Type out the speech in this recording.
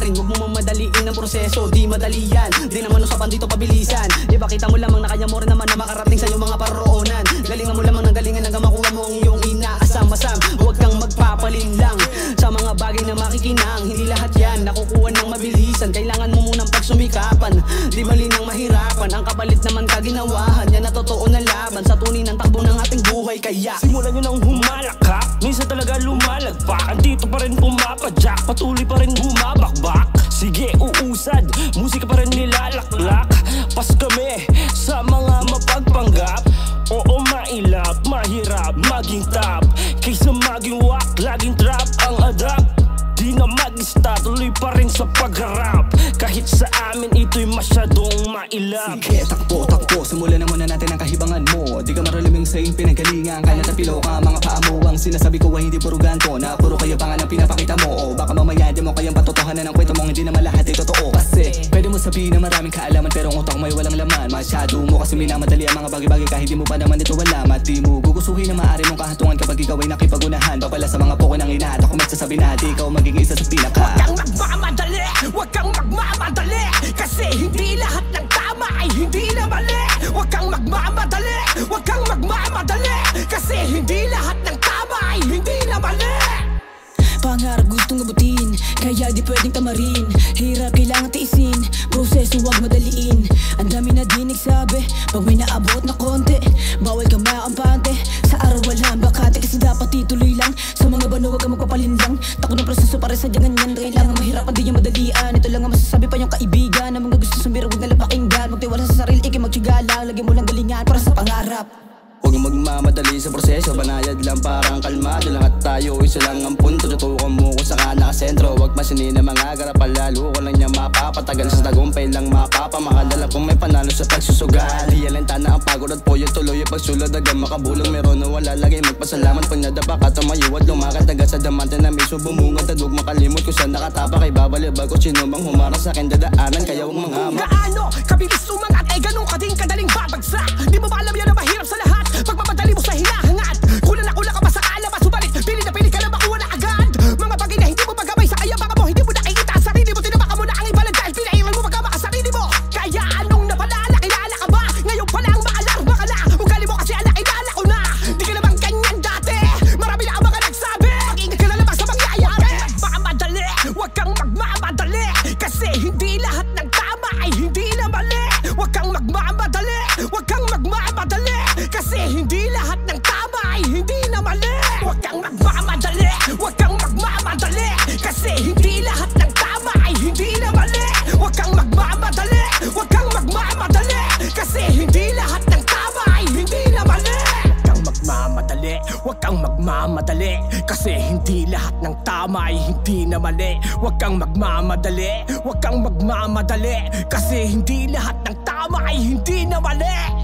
rin Huwag mo mamadaliin ang proseso. Di madali yan. Di naman usapan dito pabilisan. Iba kita mo lamang na kaya mo rin naman na makarating sa iyong mga paroonan? Galingan mo lamang ng galingan hanggang makuha mo ang iyong inaasam-asam. Huwag kang magpapalin lang Sa mga bagay na makikinang. Hindi lahat yan nakukuha ng mabilisan. Kailangan mo munang pagsumikapan. Di mali nang mahirapan. Ang kapalit naman kaginawahan. Yan na totoo na laban. Sa tunay ng takbo ng ating buhay. Kaya Simulan nyo nang humalakak Minsan talaga lumalagpak. Andito pa rin pumapadyak Patuloy pa rin bumabakbak Sige uusad. Musika pa rin nilalaklak. Pas kami sa mga mapagpanggap. Oo mailap, mahirap maging top. Kaysa maging wak, laging trap. Ang adapt Di na mag-stop, tuloy pa rin sa pagharap. Kahit sa amin ito'y masyadong mailap. Sige, takbo, takbo. Simulan na muna natin ang kahibangan mo. Di ka maraliming sa iyong pinagalingan. Kaya tapilo ka sinasabi ko ay hindi puro ganto Na puro kayo pa nga ang pinapakita mo. O baka mamaya di mo kayang patotohanan ng kwento mong Hindi naman lahat ay totoo. Kasi pwede mo sabihin na maraming kaalaman Pero ang utak mo ay walang laman. Masyado mo kasi minamadali ang mga bagay-bagay Kahit di mo pa naman ito alam. At di mo gugustuhin na maaari mong kahantungan Kapag ikaw ay nakipagunahan. Papala sa mga puko ng ina At ako magsasabi na di ikaw magiging isa sa pinaka. Huwag kang magmamadali, huwag kang magmamadali. Kasi hindi lahat ng tama ay hindi na mali. Huwag kang magmamadali, huwag kang magmamadali. Kasi hindi lahat ng gustong abutin Kaya di pwedeng tamarin. Hirap kailangan tiisin Proseso wag madaliin. Ang dami na di nagsabi Pag may naabot na konti Bawal ka makampante Sa araw wala ang bakante Kasi dapat ituloy lang. Sa mga bano wag ka magpapalin lang Tako ng proseso para sa ganyan yan Kailangan mahirapan di yung madalian. Ito lang ang masasabi pa yung kaibigan. Ang mga gusto sumira wag na lang pakinggan. Magtiwala sa sarili ikay magtyaga Lagi mo lang galingan para sa pangarap. Huwag magmamadali sa proseso. Banayad lang parang kalmado. Lang At tayo isa lang ang punto. Tutukan mo kung saan nakasentro Huwag masinin ang mga garapal Lalo ko lang niya mapapatagal. Sa tagumpay lang mapapamakadala Kung may panalo sa pagsusugal Iyalenta na ang pagod at poyo Tuloy ang pagsulad Hanggang makabulong meron na wala lagi Magpasalamat. Pag nadapa ka tumayo At lumakad. Agad sa damante na mismo Bumungad at huwag makalimot kung saan nakatapa. Kay babalibag ko sino mang humarang sa akin dadaanan. Kaya huwag mga gaano kabilis umangat ay ganun magmamadali. Kasi hindi lahat ng tama ay hindi na mali. Huwag kang magmamadali Huwag kang magmamadali. Kasi hindi lahat ng tama ay hindi na mali. Huwag kang magmamadali Huwag kang magmamadali. Kasi hindi lahat ng tama ay hindi na mali. Huwag kang magmamadali Huwag kang magmamadali. Kasi hindi lahat ng tama ay hindi na mali. Huwag kang magmamadali Huwag kang magmamadali. Kasi hindi lahat ng tama ay hindi na mali